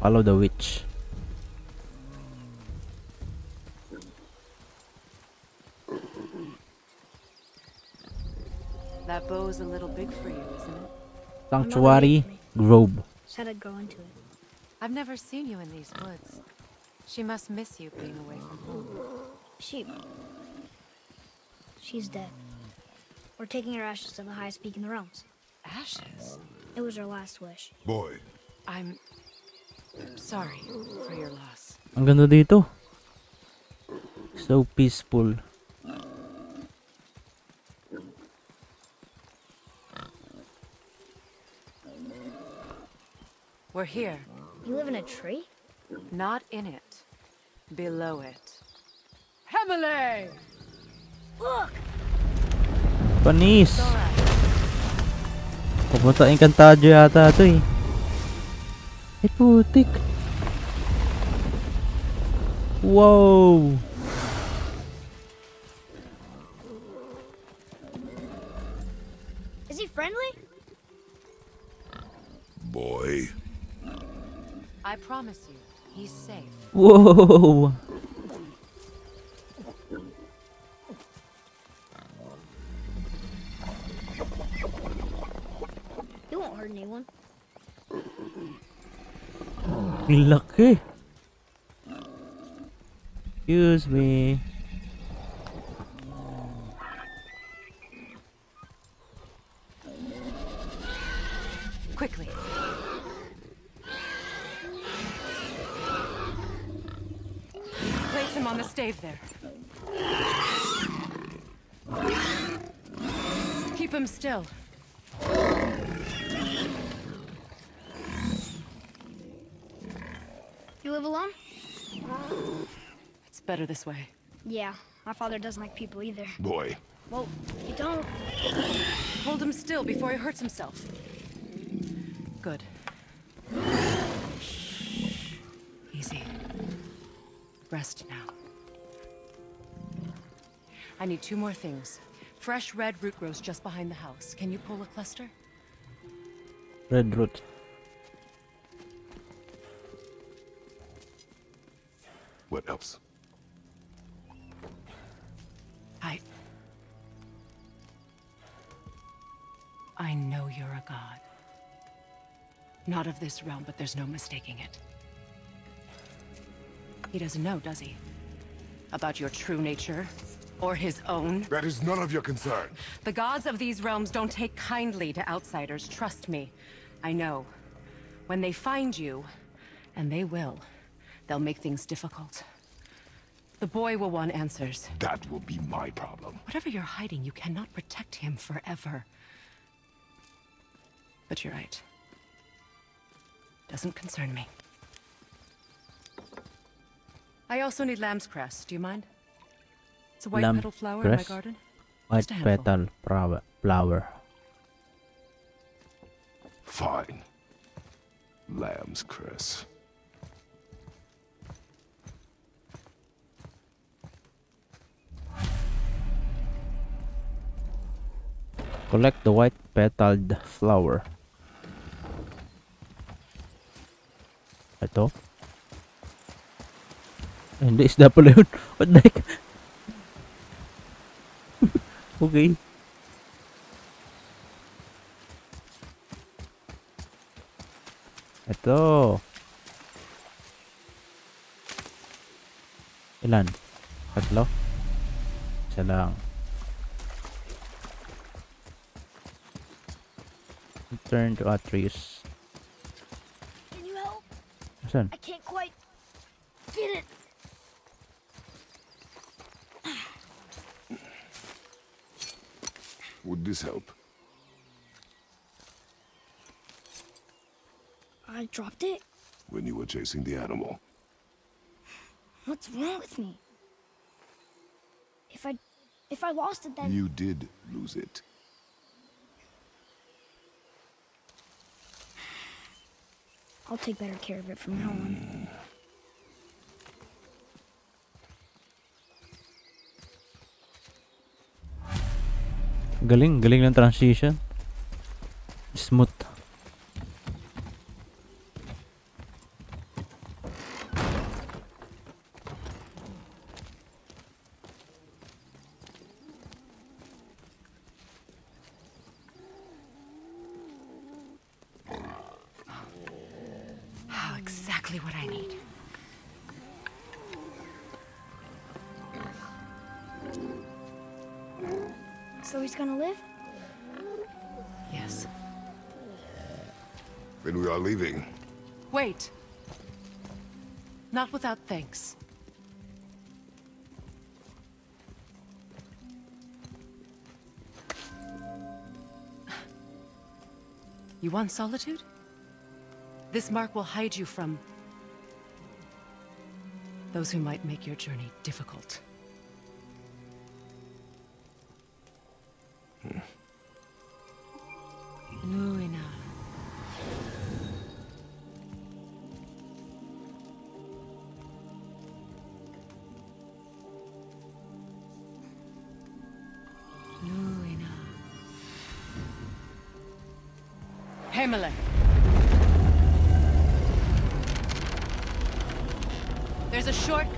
Follow the witch. That bow's a little big for you, isn't it? Sanctuary Grove. Said I'd grow into it. I've never seen you in these woods. She must miss you being away from home. She. She's dead. We're taking her ashes to the highest peak in the realms. Ashes? It was her last wish. Boy, I'm sorry for your loss. Ang ganda dito. So peaceful. We're here, You live in a tree? not in it, below it. Hemele! Look! Panis. Sora, Pupunta Encantadia yata ito eh. Ay putik. Whoa! Is he friendly? boy. I promise you, he's safe. Whoa. He won't hurt anyone. Laki. Excuse me. Quickly. Place him on the stave there. Keep him still. You live alone? It's better this way. Yeah, my father doesn't like people either. Boy, Well, you don't. Hold him still before he hurts himself. Good. Easy. Rest now. I need two more things. Fresh red root grows just behind the house. Can you pull a cluster? Red root. what else? God. Not of this realm, but there's no mistaking it. He doesn't know, does he? About your true nature? Or his own? That is none of your concern. The gods of these realms don't take kindly to outsiders, trust me. I know. When they find you, and they will, they'll make things difficult. The boy will want answers. That will be my problem. Whatever you're hiding, you cannot protect him forever. But you're right. Doesn't concern me. I also need lamb's cress. Do you mind? It's a white Lamb petal flower in my garden. White Just a handful. petal flower. flower. Fine. Lamb's cress. Collect the white petaled flower. Ito. Ay, Hindi, isda pala yun. What the heck? okay. Ito. Ilan? Tatlo? Isa lang. Turn to Atreus. Can you? I can't quite get it. Would this help? I dropped it? When you were chasing the animal. What's wrong with me? If I if I lost it then You did lose it. I'll take better care of it from now on. Galing, galing ng transition. Smooth. Exactly what I need. So he's gonna live? Yes. Then we are leaving. Wait. Not without thanks. You want solitude? This mark will hide you from... those who might make your journey difficult. Hmm. Nuina. Nuina.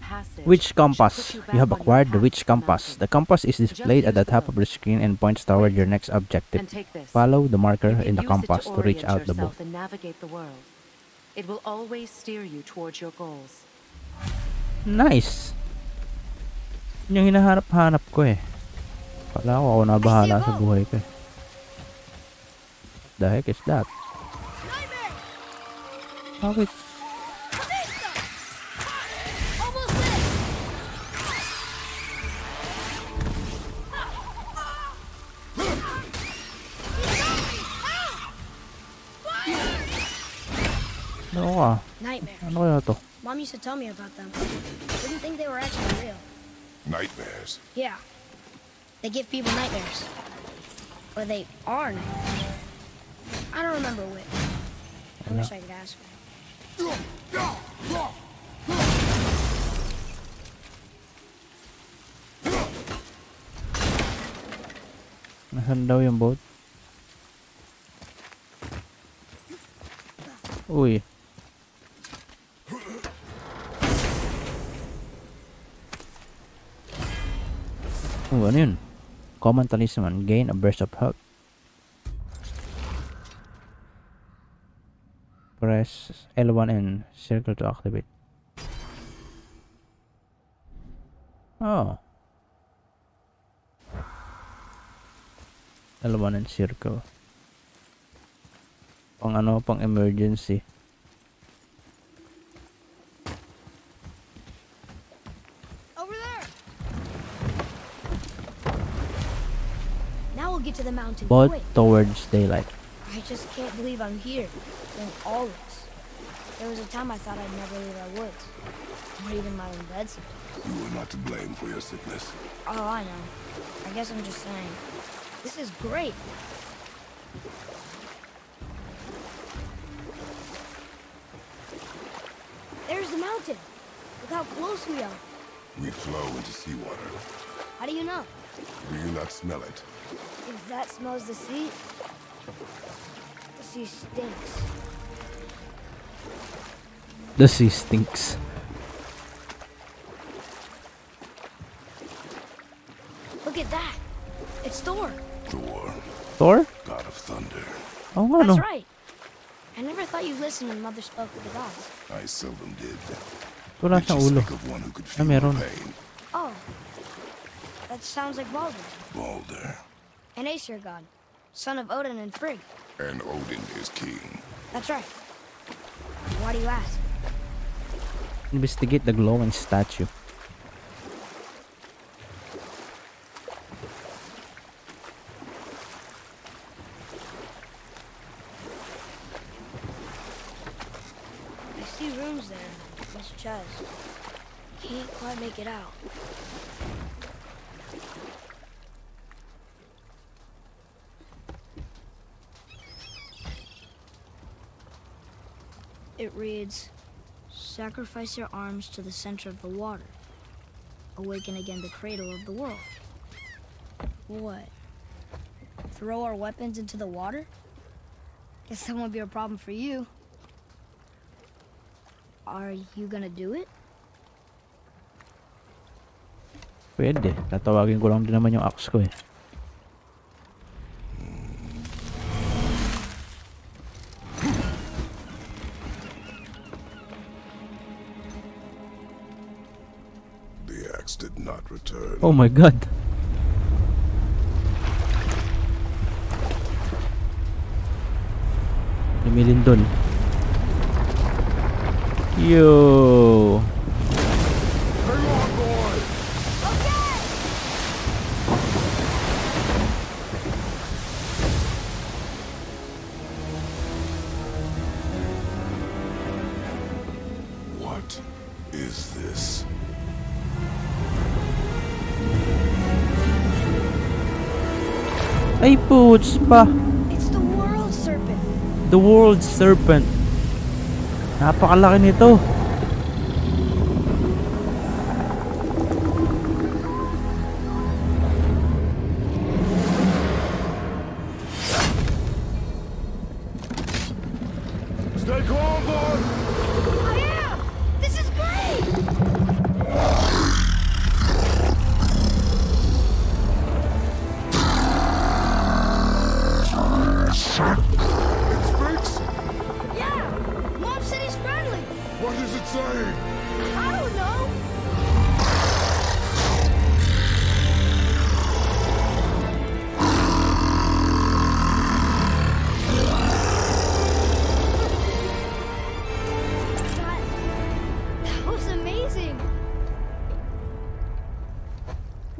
passage. Witch compass. you have acquired the witch compass. The compass is displayed at the top of the screen and points toward your next objective. And take this. Follow the marker in the compass to reach out the book. And navigate the world. It will always steer you towards your goals. Nice! Yun yung hinahanap-hanap ko eh. Kala ko ako na bahala sa buhay ko eh. The heck is that? Bakit? Ano ka? Nightmare. Ano kaya to? Mom used to tell me about them. Didn't think they were actually real. Nightmares. Yeah. They give people nightmares. Or they are nightmares. I don't remember which. I wish I could ask her. Nasaan daw yung boat? Uy. Oh, ano yun? Common talisman. Gain a burst of health. Press L1 and circle to activate. Oh. L1 and circle. Pang ano, pang emergency. Get to the mountain. Both quick. towards daylight. I just can't believe I'm here. Doing all this. There was a time I thought I'd never leave our woods. Not even my own bed sometimes. You are not to blame for your sickness. Oh, I know. I guess I'm just saying. This is great. There's the mountain. Look how close we are. We flow into seawater. How do you know? Do you not smell it? If that smells the sea, the sea stinks. The sea stinks. Look at that. It's Thor. Thor, Thor? god of thunder. Oh, no. That's right. I never thought you'd listen when Mother spoke with the gods. I seldom did. Wala Did siyang you ulo. Oh, speak of one who could feel meron. pain? Oh, that sounds like Baldur, Balder. An Aesir god, son of Odin and Frigg. And Odin is king. That's right. Why do you ask? Investigate the glowing statue. I see runes there, in this chest. Can't quite make it out. It reads, Sacrifice your arms to the center of the water. Awaken again the cradle of the world. What? Throw our weapons into the water? Guess that won't be a problem for you. Are you gonna do it? Pwede. Tatawagin ko lang din naman yung axe ko eh. Did not return. Oh my god. Yo. Ay, poots pa. It's the world serpent. The world serpent. Napakalaki nito.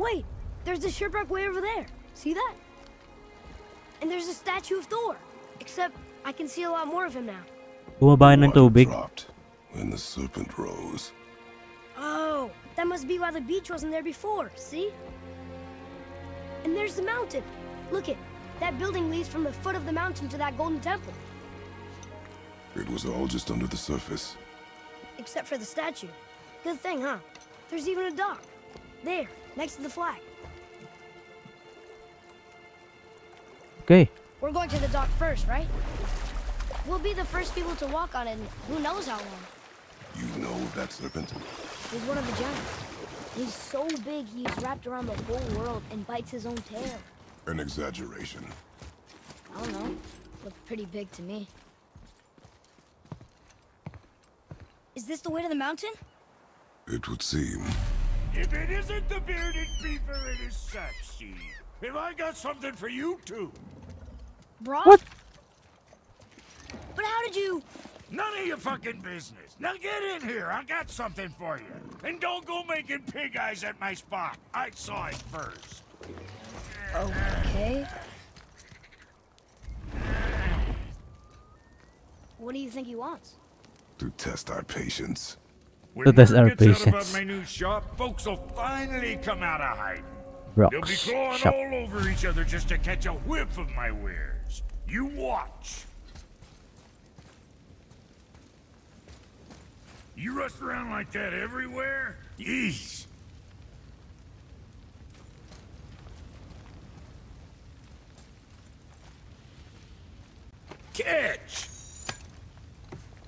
Wait, there's a shipwreck way over there. See that? And there's a statue of Thor. Except I can see a lot more of him now. Bumaba ng tubig. dropped when the serpent rose. Oh, that must be why the beach wasn't there before, see? And there's the mountain. Look it. That building leads from the foot of the mountain to that golden temple. It was all just under the surface. Except for the statue. Good thing, huh? There's even a dock. There, next to the flag. Okay. We're going to the dock first, right? We'll be the first people to walk on it in who knows how long. You know that serpent? He's one of the giants. He's so big he's wrapped around the whole world and bites his own tail. An exaggeration. I don't know. Looked pretty big to me. Is this the way to the mountain? It would seem. If it isn't the bearded beaver, it is Saxy. Have I got something for you too? Brok? What? But how did you... None of your fucking business. Now get in here. I got something for you. And don't go making pig eyes at my spot. I saw it first. Okay. What do you think he wants? To test our patience. When that's our patience. my new shop, folks will finally come out of hiding. They'll be Rocks. clawing Shop. all over each other just to catch a whiff of my wares. You watch. You rush around like that everywhere? Yeesh. Catch!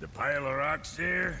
The pile of rocks there?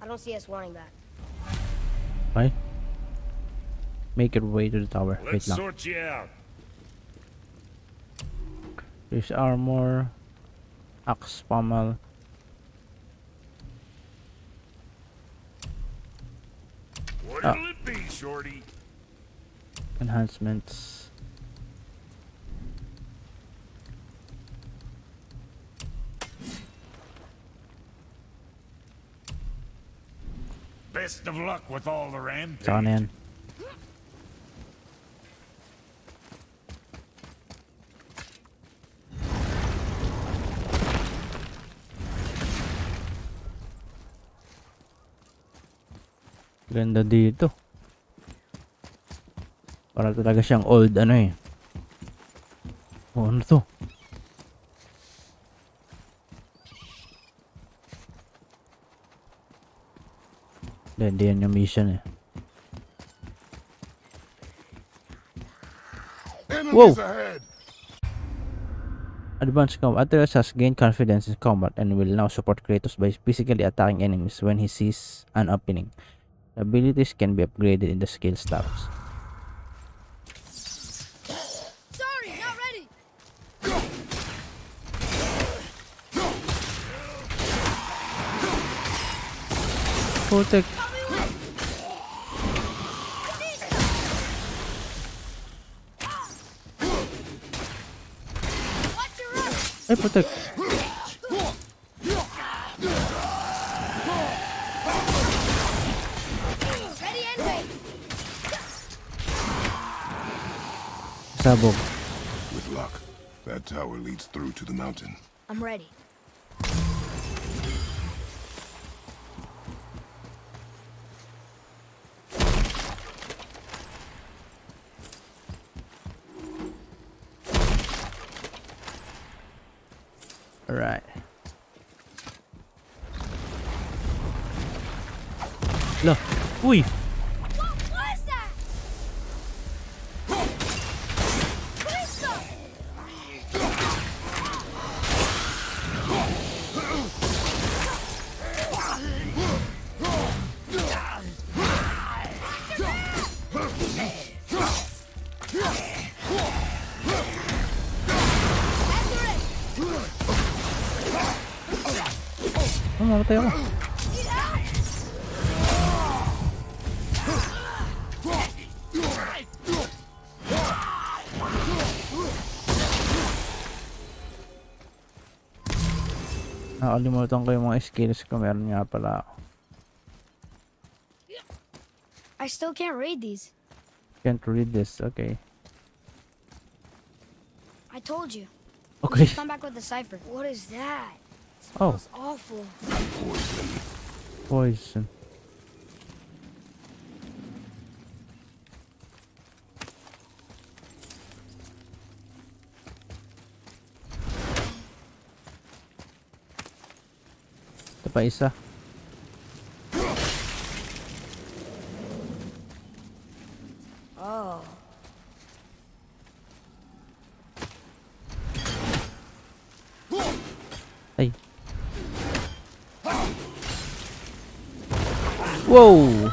I don't see us wanting that. Okay. Make your way to the tower. Wait Let's lang. sort you out. There's armor. Axe pommel. What'll Ah. it be, Shorty? Enhancements. Best of luck with all the rampage. Na yan. Ganda dito. Para talaga siyang old ano eh. Oh, ano to? Hindi, hindi yan yung mission eh. Whoa. ahead! Advanced combat. Atreus has gained confidence in combat and will now support Kratos by physically attacking enemies when he sees an opening. Abilities can be upgraded in the skill tabs. Sorry, not ready. Putek! Your run. Ay! Ready and wait. Sabog. With luck, that tower leads through to the mountain. I'm ready. Ako. Nakalimutan ko yung mga skills ko. Meron nga pala ako. I still can't read these. Can't read this. Okay. I told you. Okay. Come back with the cipher. What is that? It Oh. smells awful. Poison. Poison. Ito pa isa. Whoa!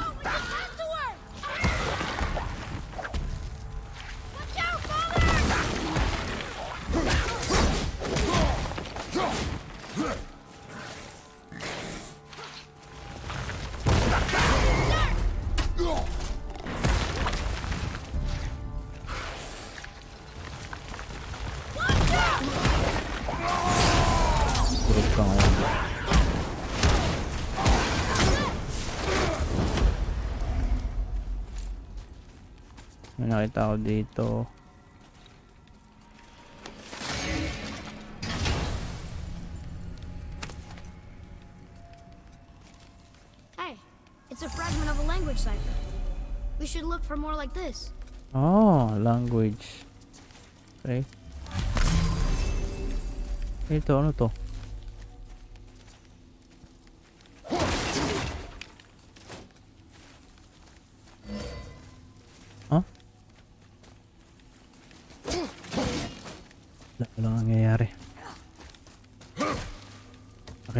Tulog nakita ko dito. Hey, it's a fragment of a language cipher. We should look for more like this. Oh, language. Okay. Ito, ano to?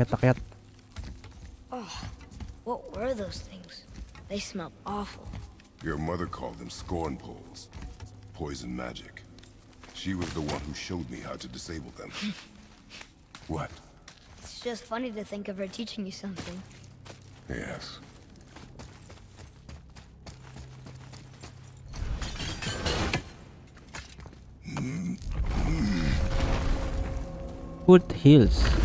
Akyat, akyat. Oh, what were those things? They smelled awful. Your mother called them scorn poles. Poison magic. She was the one who showed me how to disable them. what? It's just funny to think of her teaching you something. Yes. Foot Hills.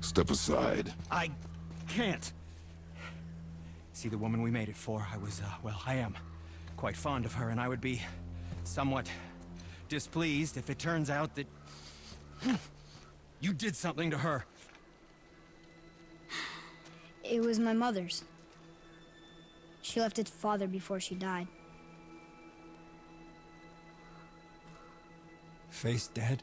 Step aside. I can't. See, the woman we made it for, I was, uh, well, I am quite fond of her, and I would be somewhat displeased if it turns out that you did something to her. It was my mother's. She left its father before she died. Face dead?